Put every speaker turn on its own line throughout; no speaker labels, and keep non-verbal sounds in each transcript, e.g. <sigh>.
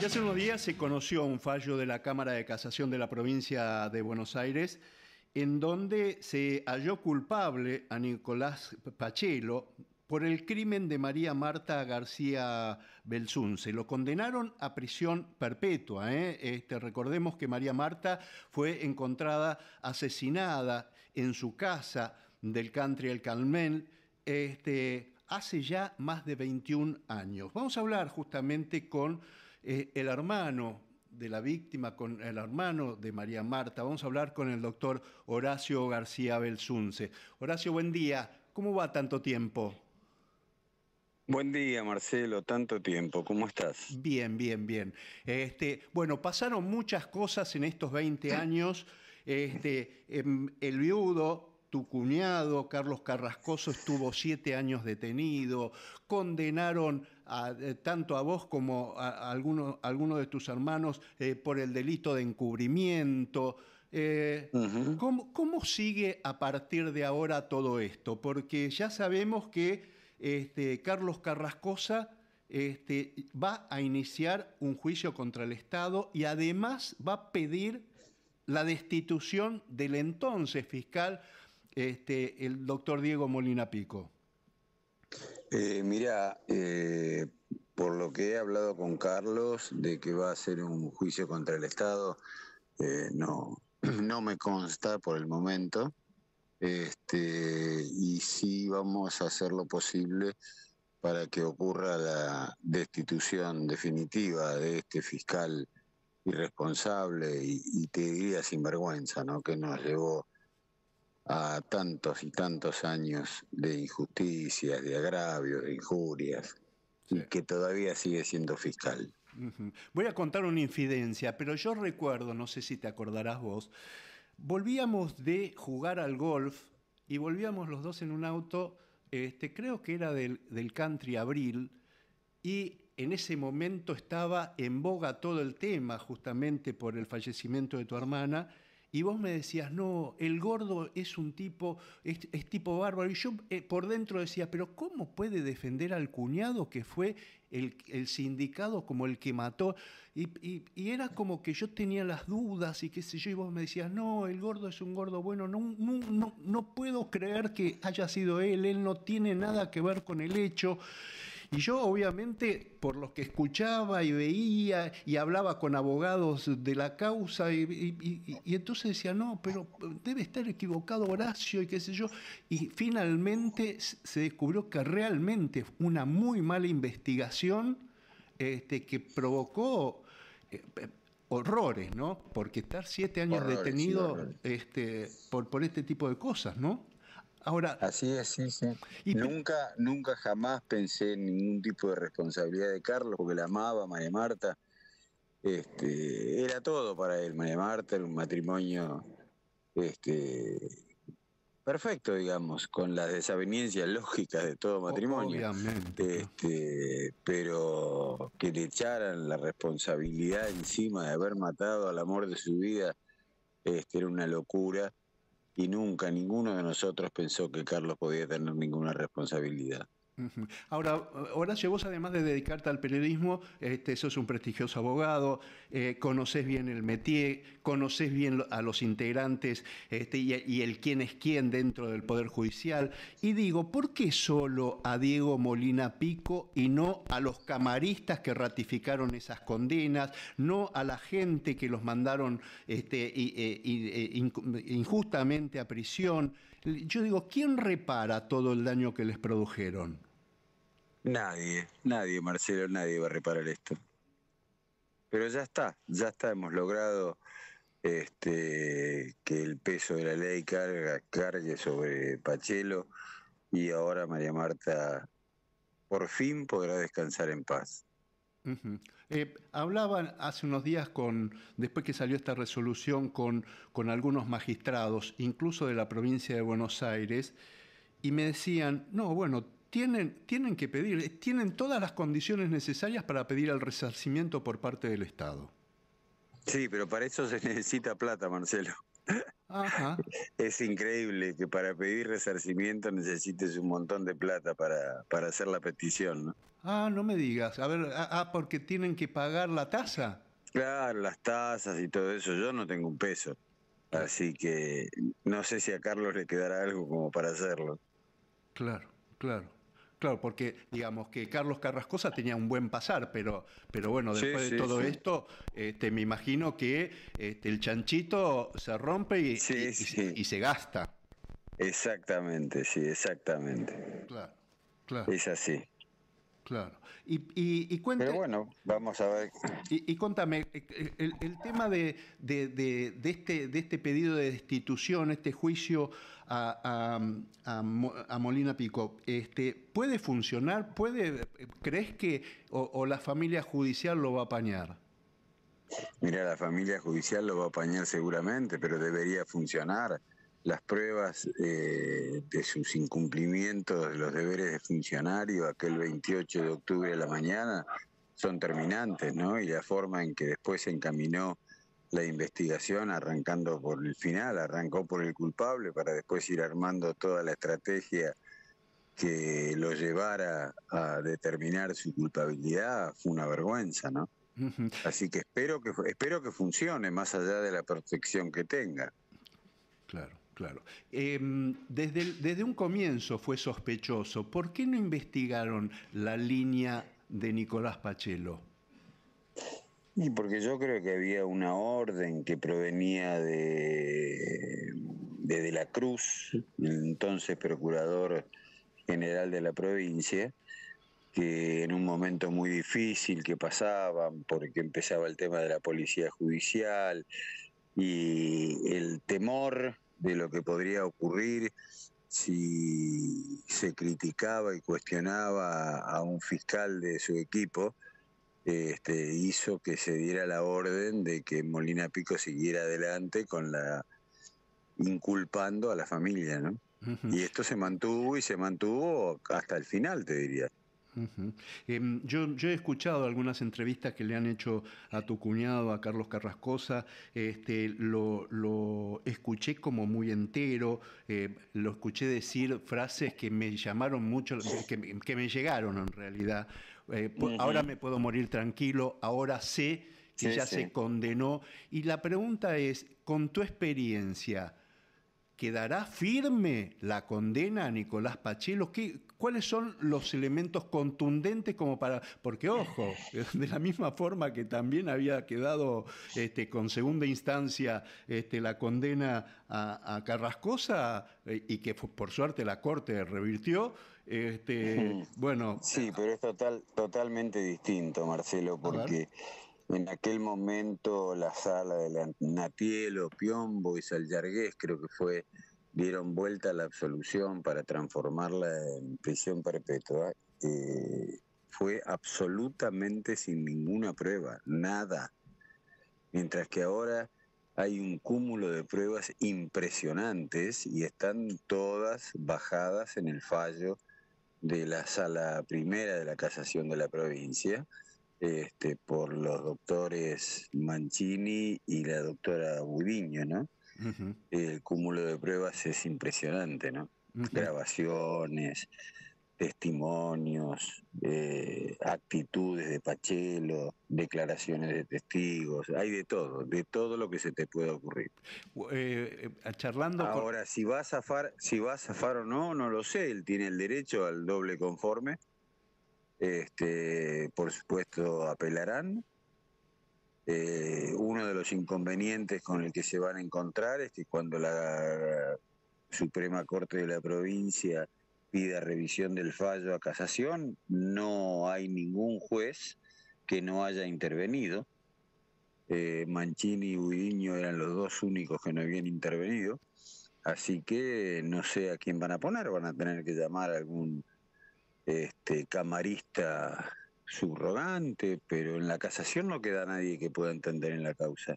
Y hace unos días se conoció un fallo de la Cámara de Casación de la provincia de Buenos Aires en donde se halló culpable a Nicolás Pachelo por el crimen de María Marta García Se Lo condenaron a prisión perpetua. ¿eh? Este, recordemos que María Marta fue encontrada asesinada en su casa del country El Calmel este, hace ya más de 21 años. Vamos a hablar justamente con eh, el hermano de la víctima, con el hermano de María Marta. Vamos a hablar con el doctor Horacio García Belsunce. Horacio, buen día. ¿Cómo va tanto tiempo?
Buen día, Marcelo, tanto tiempo, ¿cómo estás?
Bien, bien, bien. Este, bueno, pasaron muchas cosas en estos 20 <clears throat> años. Este, em, el viudo tu cuñado, Carlos Carrascoso, estuvo siete años detenido, condenaron eh, tanto a vos como a, algunos de tus hermanos eh, por el delito de encubrimiento. Eh, ¿cómo, sigue a partir de ahora todo esto? Porque ya sabemos que este, Carlos Carrascosa este, va a iniciar un juicio contra el Estado y además va a pedir la destitución del entonces fiscal este, el doctor Diego Molina Pico?
Eh, mira, eh, que he hablado con Carlos de que va a ser un juicio contra el Estado, eh, no, <clears throat> no me consta por el momento. Este, y sí vamos a hacer lo posible para que ocurra la destitución definitiva de este fiscal irresponsable y, te diría sinvergüenza, ¿no? que nos llevó a tantos y tantos años de injusticias, de agravios, de injurias, y que todavía sigue siendo fiscal.
Voy a contar una infidencia, pero yo recuerdo, no sé si te acordarás vos, volvíamos de jugar al golf y volvíamos los dos en un auto, este, creo que era del, del Country Abril, y en ese momento estaba en boga todo el tema, justamente por el fallecimiento de tu hermana, y vos me decías, no, el gordo es un tipo, es, tipo bárbaro. Y yo eh, por dentro decía, pero ¿cómo puede defender al cuñado que fue el, sindicado como el que mató? Y, era como que yo tenía las dudas y qué sé yo, y vos me decías, no, el gordo es un gordo bueno, no, no, no, no puedo creer que haya sido él, él no tiene nada que ver con el hecho. Y yo obviamente, por lo que escuchaba y veía y hablaba con abogados de la causa, y, entonces decía, no, pero debe estar equivocado Horacio y qué sé yo. Y finalmente se descubrió que realmente una muy mala investigación este, que provocó... Eh, horrores, ¿no? Porque estar siete años detenido este, por, por este tipo de cosas, ¿no?
Ahora, Así es, sí, sí. nunca, nunca jamás pensé en ningún tipo de responsabilidad de Carlos, porque la amaba, María Marta. Este, era todo para él, María Marta, era un matrimonio este, perfecto, digamos, con las desavenencias lógicas de todo matrimonio.
Obviamente.
Este, pero que le echaran la responsabilidad encima de haber matado al amor de su vida, este, era una locura y nunca ninguno de nosotros pensó que Carlos podía tener ninguna responsabilidad.
Ahora, Horacio, vos además de dedicarte al periodismo, este, sos un prestigioso abogado, eh, conoces bien el métier, conoces bien a los integrantes este, y, el quién es quién dentro del Poder Judicial. Y digo, ¿por qué solo a Diego Molina Pico y no a los camaristas que ratificaron esas condenas, no a la gente que los mandaron este, e, e, injustamente a prisión? Yo digo, ¿quién repara todo el daño que les produjeron?
Nadie, nadie, Marcelo, nadie va a reparar esto. Pero ya está, ya está, hemos logrado este, que el peso de la ley cargue sobre Pachelo y ahora María Marta por fin podrá descansar en paz.
Eh, hablaban hace unos días con, después que salió esta resolución, con, con algunos magistrados, incluso de la provincia de Buenos Aires, y me decían, no, bueno, tienen, tienen que pedir, tienen todas las condiciones necesarias para pedir el resarcimiento por parte del Estado.
Sí, pero para eso se <laughs> necesita plata, Marcelo. <laughs> Es increíble que para pedir resarcimiento necesites un montón de plata para, para hacer la petición, ¿no?
Ah, no me digas. A ver, ah, ah, porque tienen que pagar la tasa.
Claro, las tasas y todo eso. Yo no tengo un peso. Así que no sé si a Carlos le quedará algo como para hacerlo.
Claro, claro. Claro, porque digamos que Carlos Carrascosa tenía un buen pasar, pero, pero bueno, después de todo esto, este, me imagino que este, el chanchito se rompe y, y, se gasta.
Exactamente, sí, exactamente. Claro, claro. Es así.
Claro. Y, y,
Pero bueno, vamos a ver.
Y, y cuéntame, el, tema de, de, este, de este pedido de destitución, este juicio a, a, Molina Pico, este, ¿puede funcionar? ¿Puede, ¿Crees que o, la familia judicial lo va a apañar?
Mira, la familia judicial lo va a apañar seguramente, pero debería funcionar. Las pruebas eh, de sus incumplimientos de los deberes de funcionario aquel 28 de octubre a la mañana son terminantes, ¿no? Y la forma en que después se encaminó la investigación arrancando por el final, arrancó por el culpable para después ir armando toda la estrategia que lo llevara a determinar su culpabilidad, fue una vergüenza, ¿no? Así que espero que espero que funcione más allá de la protección que tenga.
Claro, claro. Em, desde, desde un comienzo fue sospechoso. ¿Por qué no investigaron la línea de Nicolás Pachelo?
Y porque yo creo que había una orden que provenía de, de, la Cruz, entonces procurador general de la provincia, que en un momento muy difícil que pasaban, porque empezaba el tema de la policía judicial y el temor de lo que podría ocurrir si se criticaba y cuestionaba a un fiscal de su equipo, este, hizo que se diera la orden de que Molina Pico siguiera adelante con la inculpando a la familia, ¿no? Y esto se mantuvo y se mantuvo hasta el final, te diría.
Em, yo, he escuchado algunas entrevistas que le han hecho a tu cuñado, a Carlos Carrascosa, este, lo, escuché como muy entero, eh, lo escuché decir frases que me llamaron mucho, que, que me llegaron en realidad. Eh, ahora me puedo morir tranquilo, ahora sé que ya se condenó. Y la pregunta es, con tu experiencia, ¿quedará firme la condena a Nicolás Pachelo? ¿Qué, ¿Cuáles son los elementos contundentes como para... Porque, ojo, <laughs> de la misma forma que también había quedado este, con segunda instancia este, la condena a, Carrascosa eh, y que por suerte la Corte revirtió, este, <laughs> bueno.
Sí, pero es total, totalmente distinto, Marcelo, porque en aquel momento la sala de la Napielo, Piombo y Salyargués, creo que fue, dieron vuelta a la absolución para transformarla en prisión perpetua. Eh, fue absolutamente sin ninguna prueba, nada. Mientras que ahora hay un cúmulo de pruebas impresionantes y están todas bajadas en el fallo de la sala primera de la casación de la provincia, este, por los doctores Mancini y la doctora Budiño, ¿no? El cúmulo de pruebas es impresionante, ¿no? Grabaciones, testimonios, eh, actitudes de Pachelo, declaraciones de testigos, hay de todo, de todo lo que se te pueda ocurrir.
Eh, eh, charlando
Ahora, si va a zafar, si va a zafar o no, no lo sé, él tiene el derecho al doble conforme. Este, por supuesto, apelarán. Uno de los inconvenientes con el que se van a encontrar es que cuando la Suprema Corte de la provincia pida revisión del fallo a casación, no hay ningún juez que no haya intervenido. Eh, Mancini y Budiño eran los dos únicos que no habían intervenido, así que no sé a quién van a poner, van a tener que llamar a algún este, camarista subrogante, pero en la casación no queda nadie que pueda entender en la causa.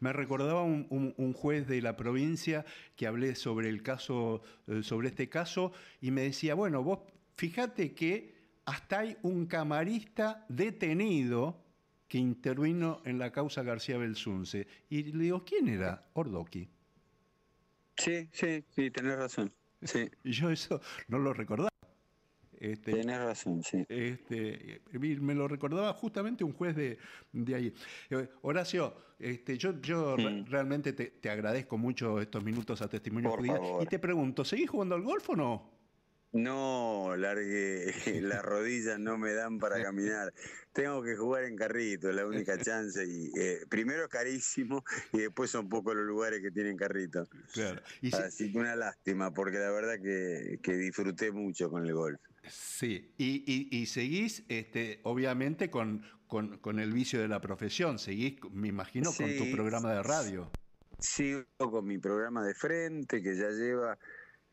Me recordaba un, juez de la provincia que hablé sobre el caso, eh, sobre este caso, y me decía, bueno, vos fíjate que hasta hay un camarista detenido que intervino en la causa García Belsunce. Y le digo, ¿quién era? Ordoqui.
Sí, sí, sí, tenés razón. Sí. <laughs>
Y yo eso no lo recordaba.
Este, Tienes razón, sí.
Este, me lo recordaba justamente un juez de, de ahí. Eh, Horacio, este, yo, yo mm. realmente te, agradezco mucho estos minutos a Testimonio Judía. Y te pregunto, ¿seguís jugando al golf o no?
No, largue, <laughs> las rodillas no me dan para caminar. Tengo que jugar en carrito, es la única chance. Y eh, primero es carísimo y después son pocos los lugares que tienen carrito. Claro. Así que una lástima, porque la verdad que, disfruté mucho con el golf.
Sí, y, seguís, este, obviamente, con, con, el vicio de la profesión. Seguís, me imagino, con tu programa de radio.
Sigo con mi programa de frente, que ya lleva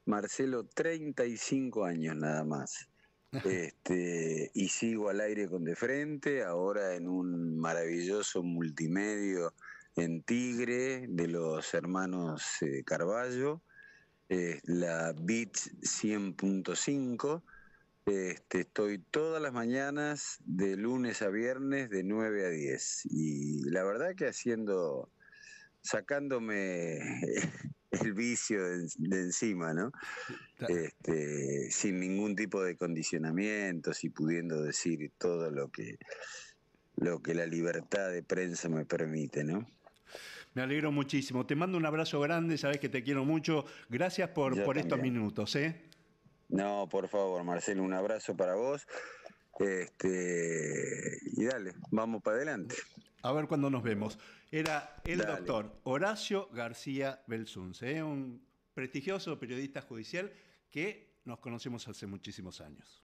Marcelo, 35 años nada más. <laughs> Este, y sigo al aire con De Frente, ahora en un maravilloso multimedio en Tigre de los hermanos eh, Carballo, eh, la Beats 100.5. Este, estoy todas las mañanas de lunes a viernes de 9 a 10 y la verdad que haciendo, sacándome <laughs> el vicio de, encima, ¿no? Este, sin ningún tipo de condicionamientos y pudiendo decir todo lo que, lo que la libertad de prensa me permite, ¿no?
Me alegro muchísimo. Te mando un abrazo grande, sabes que te quiero mucho. Gracias por, por estos minutos, ¿eh?
No, por favor, Marcelo, un abrazo para vos. Este, y dale, vamos para adelante.
A ver cuándo nos vemos. Era el doctor Horacio García Belsunce, un prestigioso periodista judicial que nos conocemos hace muchísimos años.